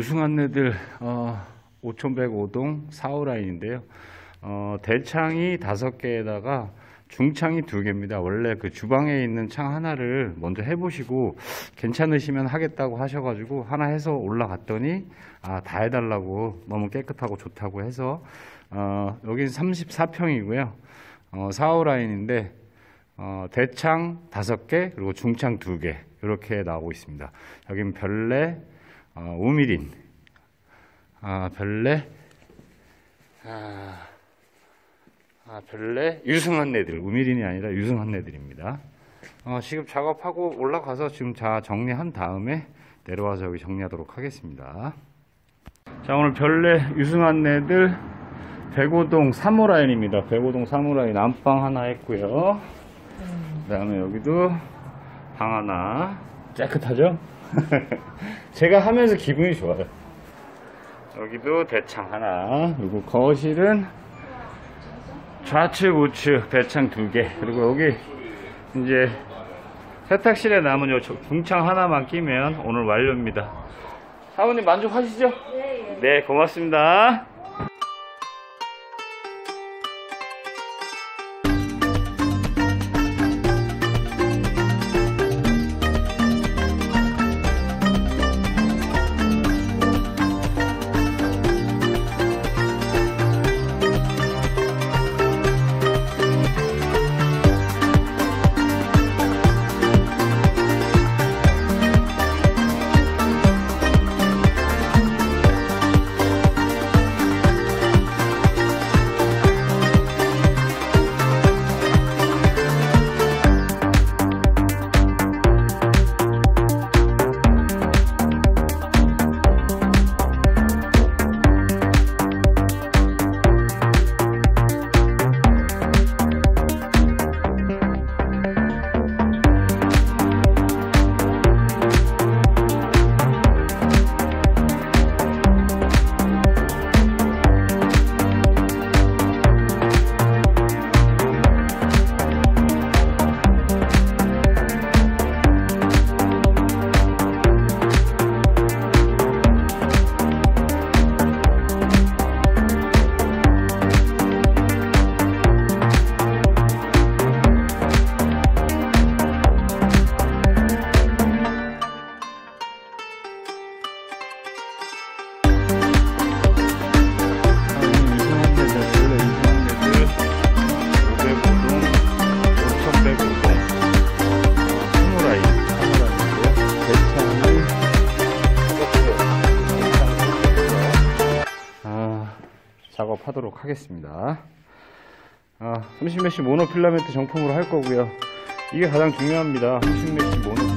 유승한네들 어, 5105동 4호 라인인데요. 어, 대창이 다섯 개에다가 중창이 두 개입니다. 원래 그 주방에 있는 창 하나를 먼저 해보시고 괜찮으시면 하겠다고 하셔가지고 하나 해서 올라갔더니 아, 다 해달라고 너무 깨끗하고 좋다고 해서 어, 여긴 34평이고요. 어, 4호 라인인데 어, 대창 다섯 개 그리고 중창 두개 이렇게 나오고 있습니다. 여긴 별내 어, 우미린 아 별내 아, 아 별내 유승한네들 우미린이 아니라 유승한네들입니다. 어, 지금 작업하고 올라가서 지금 자 정리한 다음에 내려와서 여기 정리하도록 하겠습니다. 자 오늘 별내 유승한네들 105동 3호 라인입니다. 105동 3호 라인 안방 하나 했고요. 그 다음에 여기도 방 하나 깨끗하죠? 제가 하면서 기분이 좋아요. 여기도 대창 하나 그리고 거실은 좌측 우측 대창 두 개 그리고 여기 이제 세탁실에 남은 요 중창 하나만 끼면 오늘 완료입니다. 사모님 만족하시죠? 네. 네 고맙습니다. 작업하도록 하겠습니다. 아, 30메시 모노필라멘트 정품으로 할 거고요. 이게 가장 중요합니다. 30메시 모노